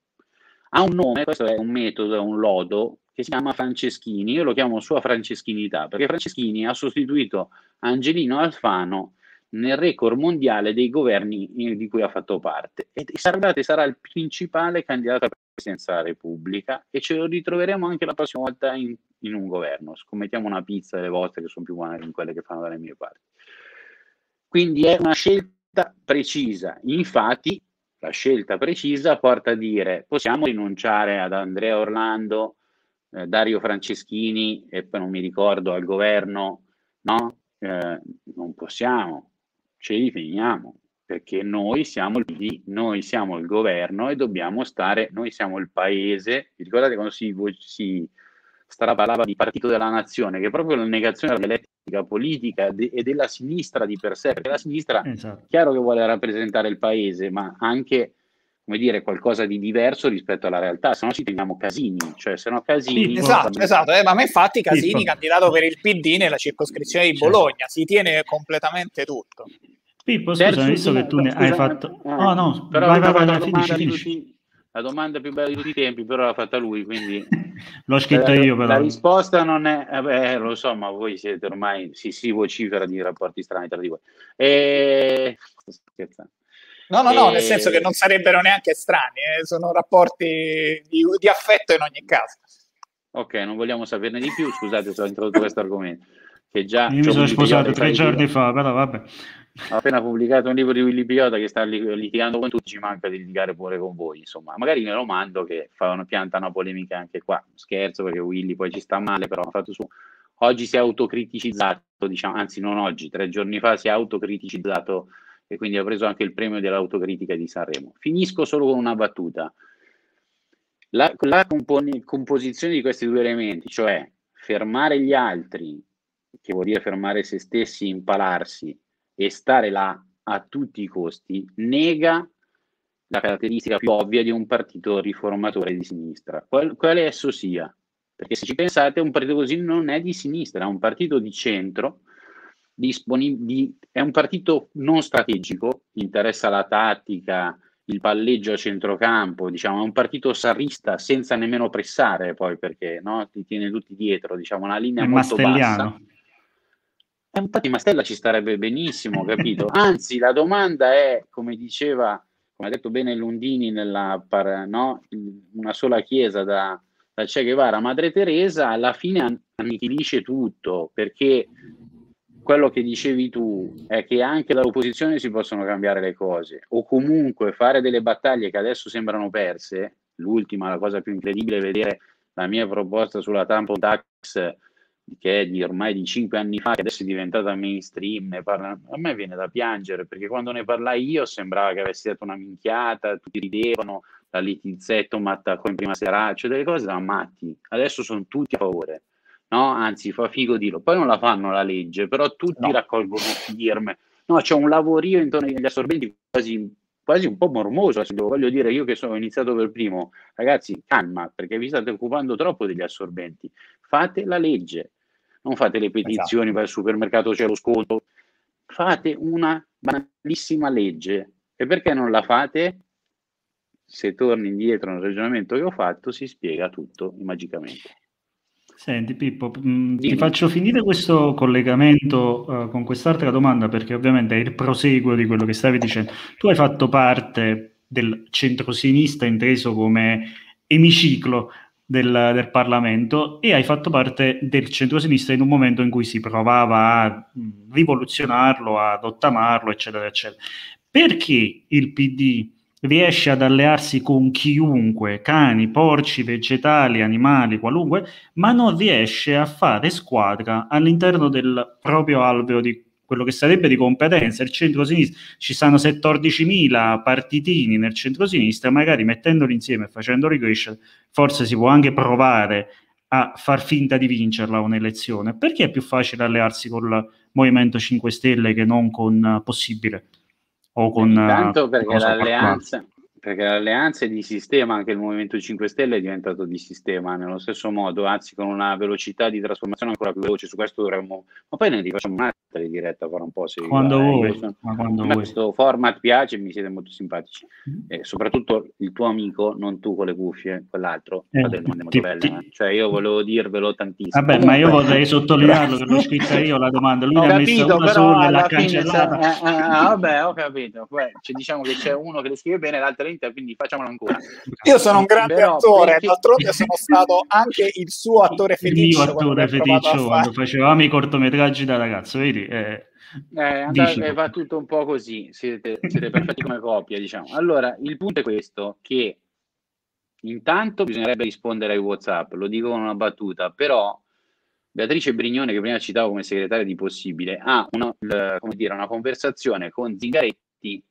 Ha un nome, questo è un metodo, un lodo che si chiama Franceschini, io lo chiamo sua franceschinità, perché Franceschini ha sostituito Angelino Alfano nel record mondiale dei governi di cui ha fatto parte e Sardate sarà il principale candidato presidenza della Repubblica e ce lo ritroveremo anche la prossima volta in, in un governo. Scommettiamo una pizza delle vostre che sono più buone di quelle che fanno dalle mie parti. Quindi è una scelta precisa. Infatti, la scelta precisa porta a dire possiamo rinunciare ad Andrea Orlando, eh, Dario Franceschini e poi non mi ricordo al governo, no? Eh, non possiamo, ce li finiamo perché noi siamo il PD, noi siamo il governo e dobbiamo stare, noi siamo il paese. Vi ricordate quando si, si parlava di partito della nazione, che è proprio la negazione della dialettica politica de, e della sinistra di per sé, perché la sinistra esatto. chiaro che vuole rappresentare il paese, ma anche come dire, qualcosa di diverso rispetto alla realtà, se no ci teniamo Casini, cioè se no Casini...
Sì, esatto, esatto, eh, ma infatti Casini, sì, candidato per il PD nella circoscrizione di. Bologna, si tiene completamente tutto.
Pippo, scusa, visto che tu ne hai fatto... Eh, oh no,
però vai, vai, vai, vai finisci, finisci. la domanda più bella di tutti i tempi, però l'ha fatta lui, quindi... <laughs>
L'ho scritta io, però.
La risposta non è... Eh lo so, ma voi siete ormai... Si, si vocifera di rapporti strani tra di voi. E...
Scherzando. No, no, no, nel senso che non sarebbero neanche strani, eh? sono rapporti di, di affetto in ogni caso.
Ok, non vogliamo saperne di più, scusate se ho introdotto questo argomento. Che già
Io mi sono sposato tre giorni fa, però vabbè.
Ho appena pubblicato un libro di Willy Pilota che sta litigando con tutti, ci manca di litigare pure con voi. Insomma, magari me lo mando che fa una, pianta una polemica anche qua. Scherzo perché Willy poi ci sta male, però fatto su. Oggi si è autocriticizzato, diciamo, anzi non oggi, tre giorni fa si è autocriticizzato e quindi ha preso anche il premio dell'autocritica di Sanremo. Finisco solo con una battuta. La, la compon- composizione di questi due elementi, cioè fermare gli altri, che vuol dire fermare se stessi, impalarsi, e stare là a tutti i costi nega la caratteristica più ovvia di un partito riformatore di sinistra, qual, quale esso sia. Perché se ci pensate, un partito così non è di sinistra, è un partito di centro, disponib- è un partito non strategico, interessa la tattica, il palleggio a centrocampo, diciamo, è un partito sarrista senza nemmeno pressare poi perché no? ti tiene tutti dietro, diciamo, una linea molto bassa. E un Mastella ci starebbe benissimo, capito? Anzi, la domanda è, come diceva, come ha detto bene Lundini nella no? una sola chiesa da, da Che Guevara, Madre Teresa, alla fine annichilisce tutto, perché quello che dicevi tu è che anche dall'opposizione si possono cambiare le cose, o comunque fare delle battaglie che adesso sembrano perse. L'ultima, la cosa più incredibile, è vedere la mia proposta sulla tampon tax che è di ormai di cinque anni fa, che adesso è diventata mainstream, parla... a me viene da piangere perché quando ne parlai io sembrava che avessi dato una minchiata, tutti ridevano, la litizzetto mi attaccò in prima serata, cioè delle cose da matti. Adesso sono tutti a favore, no? Anzi, fa figo dirlo. Poi non la fanno la legge, però tutti no. raccolgono firme. No, c'è un lavorio intorno agli assorbenti quasi quasi un po' mormoso, voglio dire io che sono iniziato per primo, ragazzi calma perché vi state occupando troppo degli assorbenti, fate la legge, non fate le petizioni, esatto. vai al supermercato c'è lo sconto, fate una banalissima legge. E perché non la fate? Se torni indietro nel ragionamento che ho fatto, si spiega tutto magicamente.
Senti Pippo, mh, mm, ti faccio finire questo collegamento uh, con quest'altra domanda perché ovviamente è il proseguo di quello che stavi dicendo. Tu hai fatto parte del centrosinistra inteso come emiciclo del, del, Parlamento e hai fatto parte del centro-sinistra in un momento in cui si provava a rivoluzionarlo, a ottamarlo, eccetera, eccetera. Perché il PD riesce ad allearsi con chiunque, cani, porci, vegetali, animali, qualunque, ma non riesce a fare squadra all'interno del proprio alveo di quello che sarebbe di competenza, il centro-sinistra, ci stanno 14.000 partitini nel centro-sinistra, magari mettendoli insieme e facendoli crescere, forse si può anche provare a far finta di vincerla un'elezione. Perché è più facile allearsi con il Movimento 5 Stelle che non con Possibile?
O con, Intanto perché l'alleanza, perché l'alleanza è di sistema, anche il Movimento 5 Stelle è diventato di sistema nello stesso modo, anzi con una velocità di trasformazione ancora più veloce, su questo dovremmo, ma poi ne rifacciamo un'altra in diretta fra un po'. Se
quando vuoi. Questo, quando
questo format piace, mi siete molto simpatici. Mm. E soprattutto il tuo amico, non tu con le cuffie, quell'altro, eh, delle domande molto belle. Eh. Cioè io volevo dirvelo tantissimo.
Vabbè, ma io vorrei sottolinearlo che l'ho scritta io la domanda. Lui ho ne capito, ha messa una sola e l'ha cancellata.
Eh, eh, ah, vabbè, ho capito. Poi cioè, diciamo che c'è uno che le scrive bene, l'altro l'Inter, quindi facciamolo ancora. <laughs>
Io sono un grande però, attore, perché... d'altronde <laughs> sono stato anche il suo attore feticcio.
Il mio attore feticcio quando facevamo i cortometraggi da ragazzo, vedi?
Eh, eh, andate, va tutto un po' così, siete, siete perfetti come coppia, diciamo. Allora, il punto è questo, che intanto bisognerebbe rispondere ai WhatsApp, lo dico con una battuta, però Beatrice Brignone, che prima citavo come segretaria di Possibile, ha una, dire, una conversazione con Zingaretti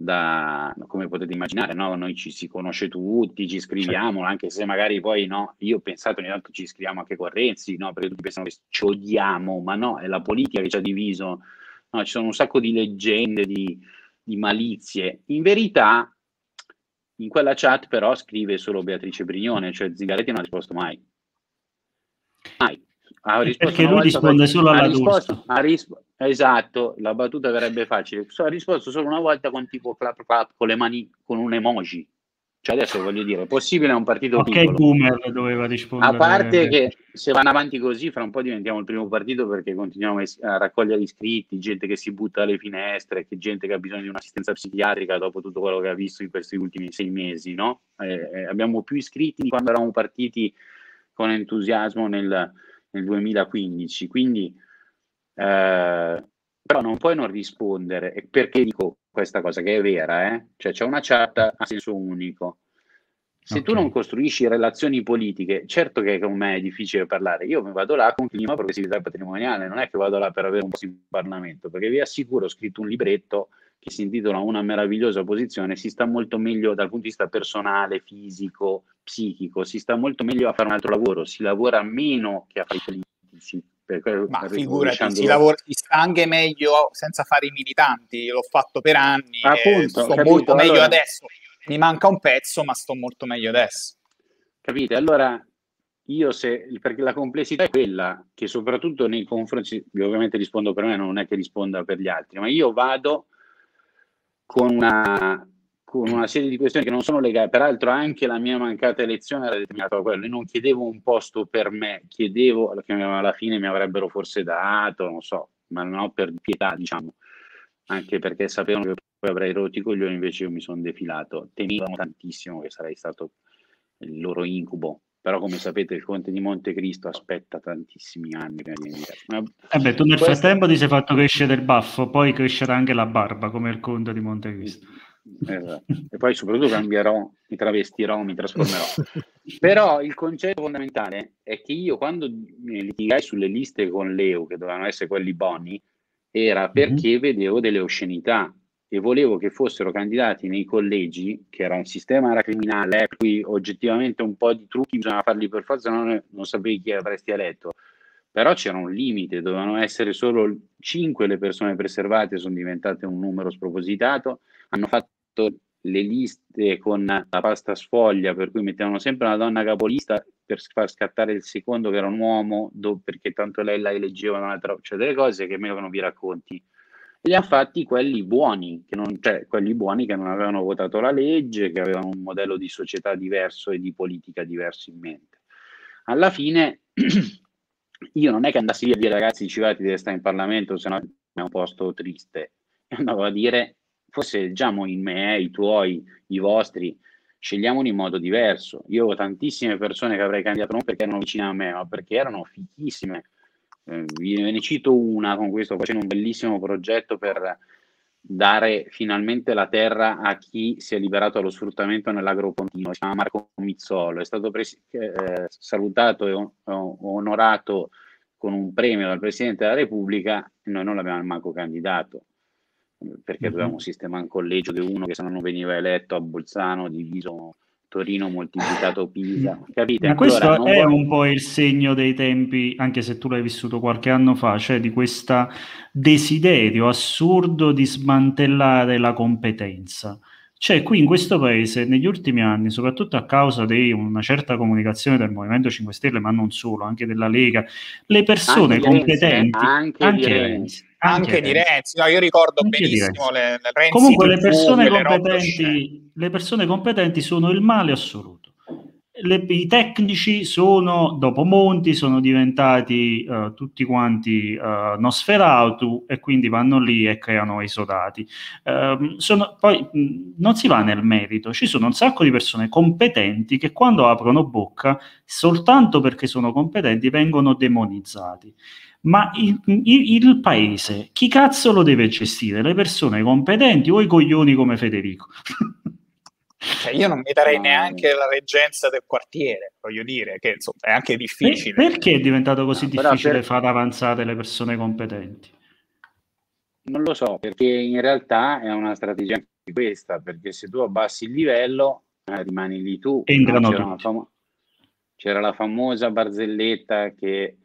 da, come potete immaginare, no? noi ci si conosce tutti, ci scriviamo, certo. anche se magari poi no, io ho pensato ogni tanto ci scriviamo anche con Renzi, no? perché tutti pensano che ci odiamo, ma no, è la politica che ci ha diviso, no, ci sono un sacco di leggende, di, di malizie. In verità, in quella chat però scrive solo Beatrice Brignone, cioè Zingaretti non ha risposto mai. Mai.
Ha perché lui risponde solo alla risposto,
rispo- esatto, la battuta verrebbe facile. Ha risposto solo una volta con tipo clap clap con le mani con un emoji. Cioè adesso voglio dire, è possibile un partito
okay, piccolo. Boomer doveva rispondere.
A parte che se vanno avanti così, fra un po' diventiamo il primo partito perché continuiamo a raccogliere iscritti, gente che si butta dalle finestre, che gente che ha bisogno di un'assistenza psichiatrica dopo tutto quello che ha visto in questi ultimi sei mesi, no? Eh, eh, abbiamo più iscritti di quando eravamo partiti con entusiasmo nel, nel 2015, quindi eh, però non puoi non rispondere. E perché dico questa cosa che è vera, eh? Cioè c'è una chat a senso unico. Se okay. tu non costruisci relazioni politiche, certo che con me è difficile parlare. Io mi vado là con clima progressività patrimoniale, non è che vado là per avere un posto in Parlamento, perché vi assicuro, ho scritto un libretto che si intitola Una meravigliosa posizione, si sta molto meglio dal punto di vista personale, fisico, psichico, si sta molto meglio a fare un altro lavoro, si lavora meno che a fare i politici.
Per, Ma per figurati, si, lavora, si sta anche meglio senza fare i militanti, l'ho fatto per anni, Appunto, sto capito? molto meglio allora, adesso. Mi manca un pezzo, ma sto molto meglio adesso.
Capite? Allora, io se, perché la complessità è quella che soprattutto nei confronti, ovviamente rispondo per me, non è che risponda per gli altri, ma io vado con una, con una serie di questioni che non sono legate. Peraltro, anche la mia mancata elezione era determinata da quello. Io non chiedevo un posto per me, chiedevo che alla fine mi avrebbero forse dato, non so, ma non per pietà, diciamo, anche perché sapevano che poi avrei rotto i coglioni, invece io mi sono defilato. Temevano tantissimo che sarei stato il loro incubo però come sapete il conte di Montecristo aspetta tantissimi anni prima di
venire. Eh beh, tu nel Questo... frattempo ti sei fatto crescere il baffo, poi crescerà anche la barba come il conte di Montecristo.
Esatto. E poi soprattutto cambierò, mi travestirò, mi trasformerò. <laughs> Però il concetto fondamentale è che io quando litigai sulle liste con Leo, che dovevano essere quelli buoni, era mhm. perché mm-hmm. vedevo delle oscenità e volevo che fossero candidati nei collegi, che era un sistema era criminale, eh, qui oggettivamente un po' di trucchi bisognava farli per forza, non, non sapevi chi avresti eletto. Però c'era un limite, dovevano essere solo 5 le persone preservate, sono diventate un numero spropositato, hanno fatto le liste con la pasta sfoglia, per cui mettevano sempre una donna capolista per far scattare il secondo che era un uomo, do, perché tanto lei la eleggeva cioè delle cose che che non vi racconti li ha fatti quelli buoni, che non, cioè quelli buoni che non avevano votato la legge, che avevano un modello di società diverso e di politica diverso in mente. Alla fine <clears throat> io non è che andassi via a dire ragazzi ci va, ti deve stare in Parlamento, se no è un posto triste. Io andavo a dire forse leggiamo i miei, i tuoi, i vostri, scegliamoli in modo diverso. Io ho tantissime persone che avrei candidato non perché erano vicine a me, ma perché erano fichissime eh, ve ne cito una con questo facendo un bellissimo progetto per dare finalmente la terra a chi si è liberato dallo sfruttamento nell'agropontino. Si chiama Marco Mizzolo, è stato pres- eh, salutato e on- onorato con un premio dal Presidente della Repubblica e noi non l'abbiamo manco candidato perché mm-hmm. dovevamo sistemare un collegio di uno che se non veniva eletto a Bolzano diviso Torino moltiplicato Pisa, <laughs> capite?
Ma questo allora, è vuole... un po' il segno dei tempi, anche se tu l'hai vissuto qualche anno fa, cioè di questo desiderio assurdo di smantellare la competenza. Cioè, qui in questo paese, negli ultimi anni, soprattutto a causa di una certa comunicazione del Movimento 5 Stelle, ma non solo, anche della Lega, le persone anche competenti, Renzi,
anche, anche Renzi,
anche, anche di Renzi. No, io ricordo anche benissimo le, le Renzi
Comunque le persone, competenti, le persone competenti sono il male assoluto le, i tecnici sono, dopo Monti, sono diventati uh, tutti quanti uh, Nosferatu e quindi vanno lì e creano i soldati. Uh, sono, poi mh, non si va nel merito, ci sono un sacco di persone competenti che quando aprono bocca, soltanto perché sono competenti, vengono demonizzati. Ma il, il, il paese, chi cazzo lo deve gestire? Le persone competenti o i coglioni come Federico? <laughs>
Cioè, io non mi darei neanche la reggenza del quartiere, voglio dire, che insomma, è anche difficile.
perché è diventato così no, difficile per... far avanzare le persone competenti?
Non lo so, perché in realtà è una strategia di questa, perché se tu abbassi il livello, eh, rimani lì tu.
Entrano c'era, famo-
c'era la famosa barzelletta che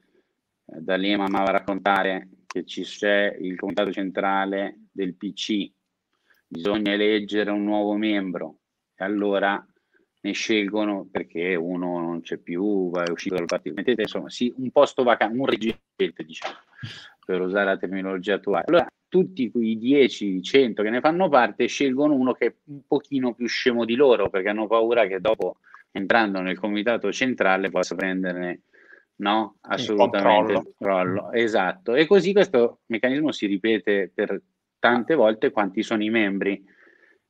D'Alema amava raccontare, che ci c'è il comitato centrale del PC, bisogna eleggere un nuovo membro, e allora ne scelgono perché uno non c'è più, è uscito dal partito. Mettete insomma sì, un posto vacante, un reggente, diciamo, per usare la terminologia attuale. Allora, tutti quei 10, 100 che ne fanno parte scelgono uno che è un pochino più scemo di loro perché hanno paura che dopo, entrando nel comitato centrale, possa prenderne no, assolutamente il controllo. Esatto. E così questo meccanismo si ripete per tante volte quanti sono i membri.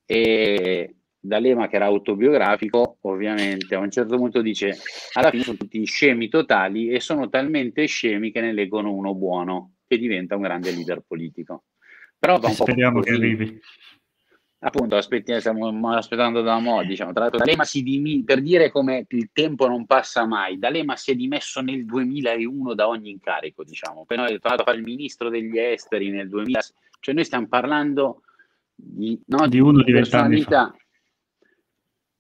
E D'Alema che era autobiografico, ovviamente a un certo punto dice alla fine sono tutti scemi totali e sono talmente scemi che ne leggono uno buono che diventa un grande leader politico. Però va un
Speriamo che arrivi.
Appunto, aspetti, stiamo aspettando da mo', diciamo. Tra l'altro D'Alema si dimi- per dire come il tempo non passa mai, D'Alema si è dimesso nel 2001 da ogni incarico, diciamo. Poi è tornato a fare il ministro degli esteri nel 2000, cioè noi stiamo parlando di, no,
di uno di vent'anni fa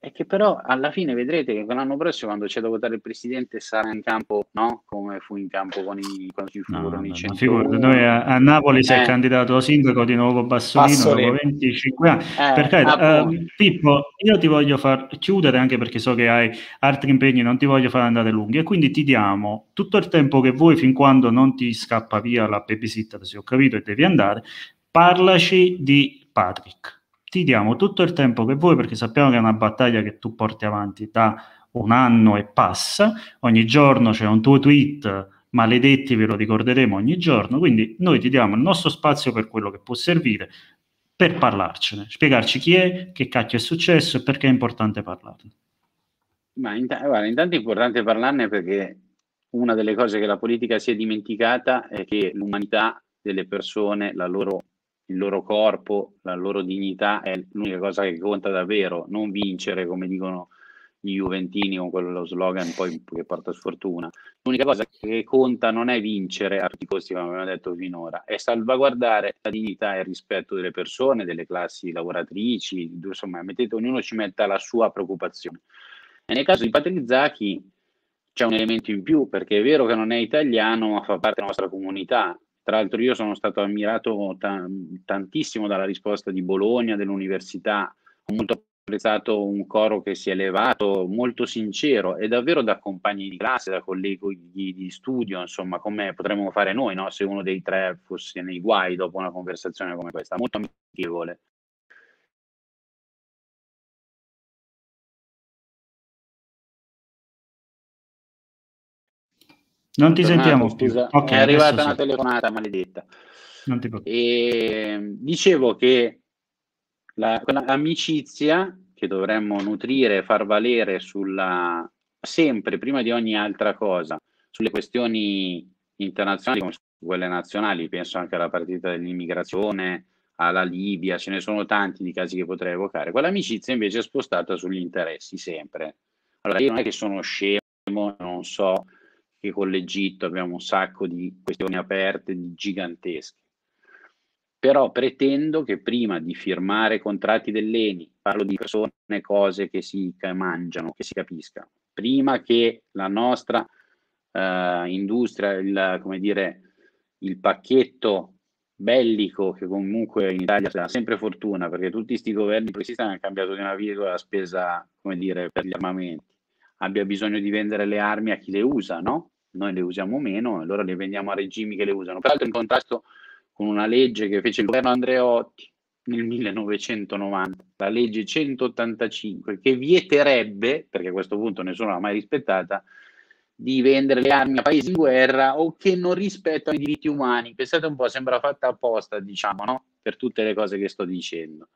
è che però alla fine vedrete che l'anno prossimo quando c'è da votare il presidente sarà in campo, no? Come fu in campo con i, quando ci furono no, i 101.
Noi a, a Napoli eh. si è candidato sindaco di nuovo Bassolino, Bassolino. dopo 25 anni. Eh, per carità, uh, Pippo, io ti voglio far chiudere anche perché so che hai altri impegni, non ti voglio far andare lunghi e quindi ti diamo tutto il tempo che vuoi fin quando non ti scappa via la babysitter, se ho capito, e devi andare. Parlaci di Patrick ti diamo tutto il tempo che vuoi perché sappiamo che è una battaglia che tu porti avanti da un anno e passa, ogni giorno c'è un tuo tweet maledetti, ve lo ricorderemo ogni giorno, quindi noi ti diamo il nostro spazio per quello che può servire per parlarcene, spiegarci chi è, che cacchio è successo e perché è importante parlarne.
Ma int- guarda, intanto è importante parlarne perché una delle cose che la politica si è dimenticata è che l'umanità delle persone, la loro il loro corpo, la loro dignità è l'unica cosa che conta davvero, non vincere come dicono gli Juventini con quello slogan poi che porta sfortuna. L'unica cosa che conta non è vincere a tutti i costi, come abbiamo detto finora, è salvaguardare la dignità e il rispetto delle persone, delle classi lavoratrici, insomma, mettete, ognuno ci metta la sua preoccupazione. E nel caso di Patrick c'è un elemento in più, perché è vero che non è italiano, ma fa parte della nostra comunità tra l'altro io sono stato ammirato ta- tantissimo dalla risposta di Bologna, dell'università, ho molto apprezzato un coro che si è elevato, molto sincero e davvero da compagni di classe, da colleghi di, di studio, insomma, come potremmo fare noi, no? se uno dei tre fosse nei guai dopo una conversazione come questa, molto amichevole.
Non ti sentiamo
scusa. Okay, è arrivata una sì. telefonata maledetta. E, dicevo che la, l'amicizia che dovremmo nutrire e far valere sulla, sempre, prima di ogni altra cosa, sulle questioni internazionali come su quelle nazionali, penso anche alla partita dell'immigrazione, alla Libia, ce ne sono tanti di casi che potrei evocare. Quell'amicizia invece è spostata sugli interessi sempre. Allora io non è che sono scemo, non so che con l'Egitto abbiamo un sacco di questioni aperte, gigantesche. Però pretendo che prima di firmare contratti dell'ENI, parlo di persone, cose che si mangiano, che si capiscano, prima che la nostra uh, industria, il, come dire, il pacchetto bellico che comunque in Italia ha sempre fortuna perché tutti questi governi progressisti hanno cambiato di una virgola la spesa come dire per gli armamenti abbia bisogno di vendere le armi a chi le usa no? Noi le usiamo meno, allora le vendiamo a regimi che le usano. Peraltro in contrasto con una legge che fece il governo Andreotti nel 1990, la legge 185, che vieterebbe, perché a questo punto nessuno l'ha mai rispettata, di vendere le armi a paesi in guerra o che non rispettano i diritti umani. Pensate un po', sembra fatta apposta, diciamo, no? Per tutte le cose che sto dicendo.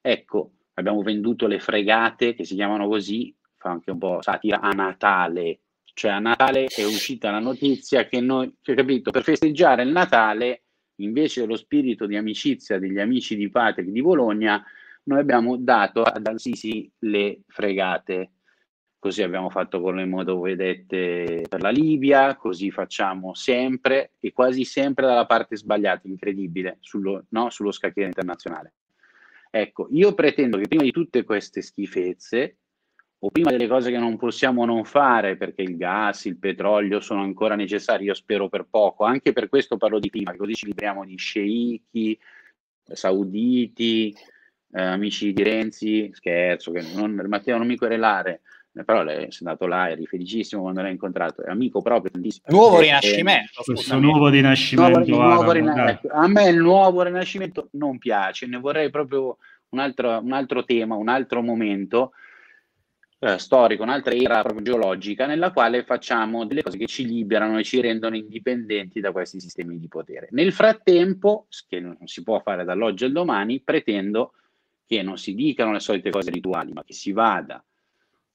Ecco, abbiamo venduto le fregate, che si chiamano così, fa anche un po' satira, a Natale. Cioè a Natale è uscita la notizia che noi, cioè, capito, per festeggiare il Natale, invece dello spirito di amicizia degli amici di Patrick di Bologna, noi abbiamo dato ad Al-Sisi le fregate. Così abbiamo fatto con le motovedette per la Libia, così facciamo sempre e quasi sempre dalla parte sbagliata, incredibile, sullo, no? sullo scacchiere internazionale. Ecco, io pretendo che prima di tutte queste schifezze, o prima delle cose che non possiamo non fare, perché il gas, il petrolio sono ancora necessari, io spero per poco, anche per questo parlo di clima, così ci libriamo di sceicchi, sauditi, eh, amici di Renzi, scherzo, che non, Matteo non mi querelare, però lei è andato là, eri felicissimo quando l'hai incontrato, è amico proprio.
Nuovo e, rinascimento.
Questo nuovo rinascimento.
Nuovo, nuovo rina- ecco, a me il nuovo rinascimento non piace, ne vorrei proprio un altro, un altro tema, un altro momento eh, storico, un'altra era proprio geologica, nella quale facciamo delle cose che ci liberano e ci rendono indipendenti da questi sistemi di potere. Nel frattempo, che non si può fare dall'oggi al domani, pretendo che non si dicano le solite cose rituali, ma che si vada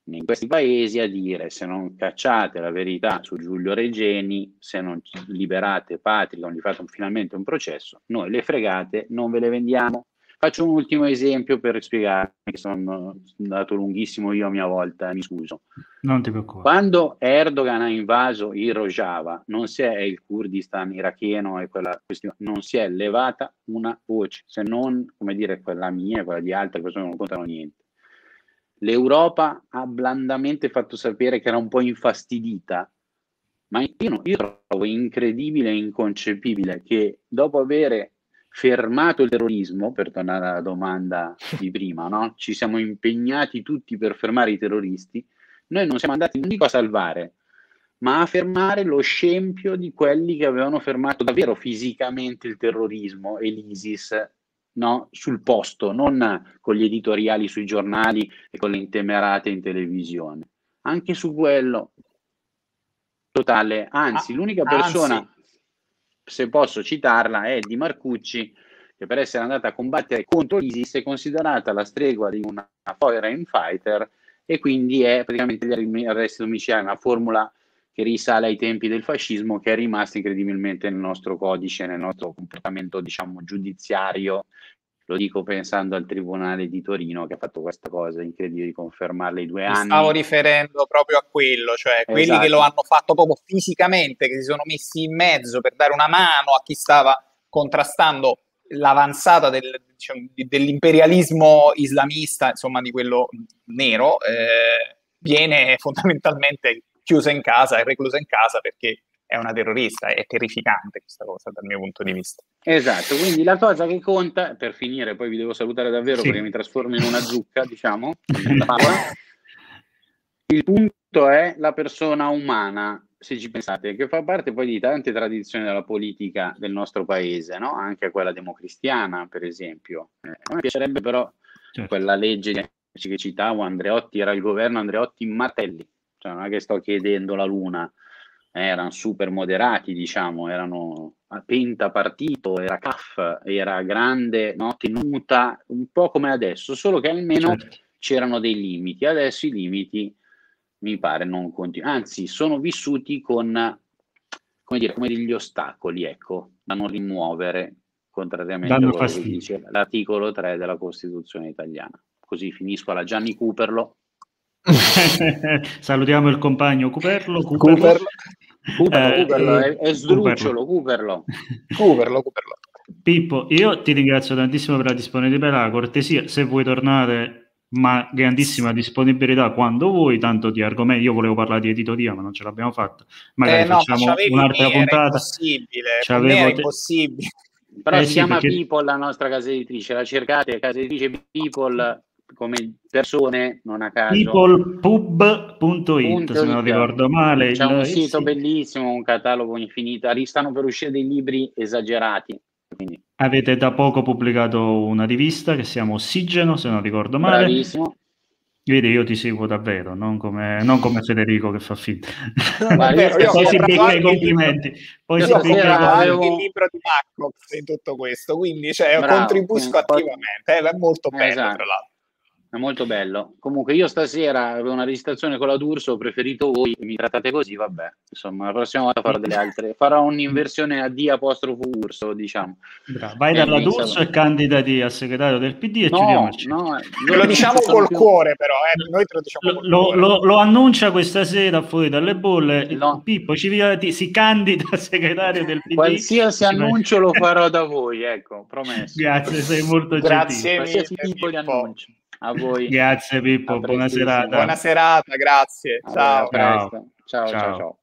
in questi paesi a dire se non cacciate la verità su Giulio Regeni, se non liberate Patrick, non gli fate un, finalmente un processo, noi le fregate non ve le vendiamo. Faccio un ultimo esempio per spiegarmi, che sono andato lunghissimo io a mia volta, mi scuso.
Non ti preoccupare.
Quando Erdogan ha invaso il Rojava, non si è il Kurdistan iracheno e quella questione, non si è levata una voce, se non, come dire, quella mia e quella di altre persone non contano niente l'Europa ha blandamente fatto sapere che era un po' infastidita, ma io, io trovo incredibile e inconcepibile che dopo aver fermato il terrorismo, per tornare alla domanda di prima, no? ci siamo impegnati tutti per fermare i terroristi, noi non siamo andati, non dico a salvare, ma a fermare lo scempio di quelli che avevano fermato davvero fisicamente il terrorismo e l'ISIS no? sul posto, non con gli editoriali sui giornali e con le intemerate in televisione. Anche su quello, totale. Anzi, ah, l'unica persona, anzi. Se posso citarla, è di Marcucci, che per essere andata a combattere contro l'ISIS è considerata la stregua di una foreign fighter e quindi è praticamente gli arresti domiciliari, una formula che risale ai tempi del fascismo, che è rimasta incredibilmente nel nostro codice, nel nostro comportamento, diciamo, giudiziario. Lo dico pensando al Tribunale di Torino che ha fatto questa cosa incredibile di confermarle i due Mi anni.
Stavo riferendo proprio a quello, cioè esatto. quelli che lo hanno fatto proprio fisicamente, che si sono messi in mezzo per dare una mano a chi stava contrastando l'avanzata del, diciamo, dell'imperialismo islamista, insomma di quello nero, eh, viene <laughs> fondamentalmente chiusa in casa, è reclusa in casa perché è una terrorista, è terrificante questa cosa dal mio punto di vista.
Esatto, quindi la cosa che conta, per finire, poi vi devo salutare davvero sì. perché mi trasformo in una zucca, diciamo, <laughs> il punto è la persona umana, se ci pensate, che fa parte poi di tante tradizioni della politica del nostro paese, no? anche quella democristiana, per esempio. Eh, a me piacerebbe però certo. quella legge che citavo, Andreotti, era il governo Andreotti Martelli, cioè non è che sto chiedendo la luna, eh, erano super moderati, diciamo, erano a pentapartito, era CAF, era grande, no? tenuta, un po' come adesso, solo che almeno certo. c'erano dei limiti. Adesso i limiti mi pare non continuano, anzi sono vissuti con come dire, come degli ostacoli, ecco, da non rimuovere, contrariamente Danno a quello fastidio. che dice l'articolo 3 della Costituzione italiana. Così finisco alla Gianni Cooperlo <laughs>
Salutiamo il compagno Cuperlo.
Cuperlo. Cuperlo, eh, Cuperlo è, è sdrucciolo, Cuperlo.
Cuperlo, Cuperlo.
Pippo, io ti ringrazio tantissimo per la disponibilità, la cortesia. Se vuoi tornare, ma grandissima disponibilità quando vuoi, tanto di argomenti. Io volevo parlare di editoria, ma non ce l'abbiamo fatta. Magari eh no, facciamo un'altra puntata. È
impossibile, è impossibile.
Però eh si sì, chiama perché... People la nostra casa editrice, la cercate, casa editrice People come persone, non a caso.
peoplepub.it, se non ricordo male.
C'è un sito sì. bellissimo, un catalogo infinito. Stanno per uscire dei libri esagerati, Quindi...
Avete da poco pubblicato una rivista che si chiama Ossigeno, se non ricordo male.
Bravissimo.
Vedi, io ti seguo davvero, non come, non come Federico che fa finta.
Vero,
poi si becca i complimenti. Poi si becca
avevo... il libro di Marcox in tutto questo, quindi cioè, Bravo, contribuisco attivamente, eh, è molto bello esatto. tra l'altro.
È molto bello. Comunque io stasera avevo una registrazione con la D'Urso, ho preferito voi, mi trattate così, vabbè. Insomma, la prossima volta farò delle altre. Farò un'inversione a D apostrofo Urso, diciamo.
Bravo. Vai dalla D'Urso e candidati a segretario del PD e
no, il no,
Ve lo diciamo col più... cuore però, eh. noi te lo diciamo
lo, lo, lo, lo, annuncia questa sera fuori dalle bolle. No. Pippo ci, si candida a segretario del PD.
Qualsiasi annuncio lo farò da voi, ecco, promesso.
Grazie, sei molto
Grazie
gentile.
Qualsiasi tipo di annuncio. A voi.
Grazie Pippo, buona serata.
Buona serata, grazie.
ciao. ciao. ciao. ciao. ciao.